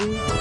Bye.